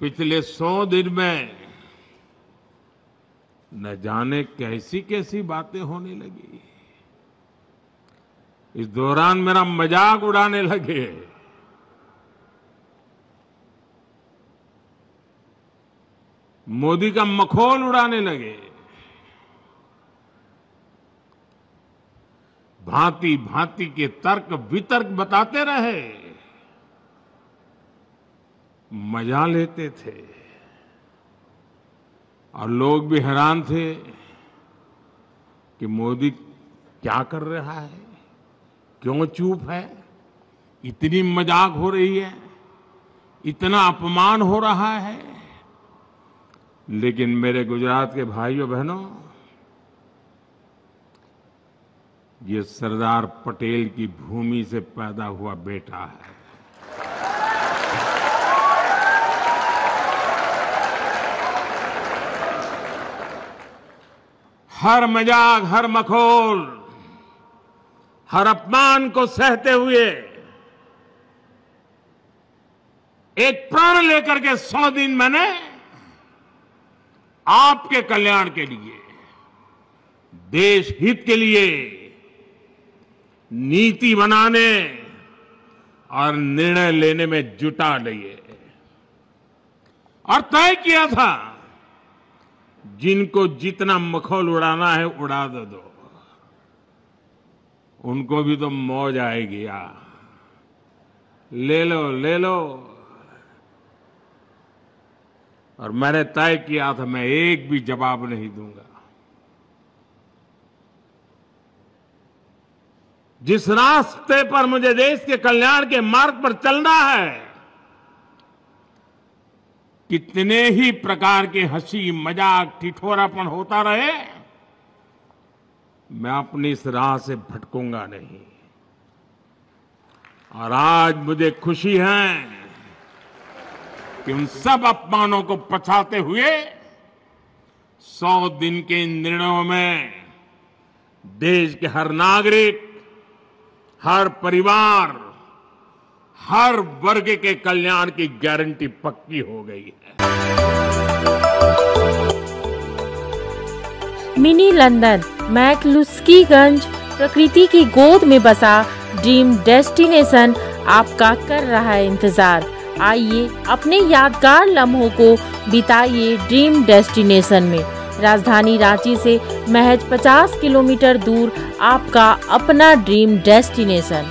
पिछले सौ दिन में न जाने कैसी कैसी बातें होने लगी। इस दौरान मेरा मज़ाक उड़ाने लगे। मोदी का मखौल उड़ाने लगे। भांति भांति के तर्क वितर्क बताते रहे। मज़ा लेते थे और लोग भी हैरान थे कि मोदी क्या कर रहा है, क्यों चुप है, इतनी मज़ाक हो रही है, इतना अपमान हो रहा है। लेकिन मेरे गुजरात के भाइयों बहनों, ये सरदार पटेल की भूमि से पैदा हुआ बेटा है। हर मज़ाक, हर मखोल, हर अपमान को सहते हुए एक प्रण लेकर के सौ दिन मैंने आपके कल्याण के लिए देश हित के लिए नीति बनाने और निर्णय लेने में जुटा लिए। और तय किया था जिनको जितना मखौल उड़ाना है, उड़ा दो दो। उनको भी तो मौज आएगी या ले लो ले लो। और मैंने तय किया था, मैं एक भी जवाब नहीं दूँगा। जिस रास्ते पर मुझे देश के कल्याण के मार्ग पर चलना है कितने ही प्रकार के हँसी, मज़ाक, ठिठोरापन होता रहे, मैं अपनी इस राह से भटकूँगा नहीं। और आज मुझे खुशी है कि उन सब अपमानों को पछाते हुए सौ दिन के इन निर्णयों में देश के हर नागरिक, हर परिवार हर वर्ग के कल्याण की गारंटी पक्की हो गई है। मिनी लंदन, मैकलुस्कीगंज, प्रकृति की गोद में बसा ड्रीम डेस्टिनेशन आपका कर रहा है इंतज़ार। आइए अपने यादगार लम्हों को बिताइए ड्रीम डेस्टिनेशन में। राजधानी रांची से महज 50 किलोमीटर दूर आपका अपना ड्रीम डेस्टिनेशन।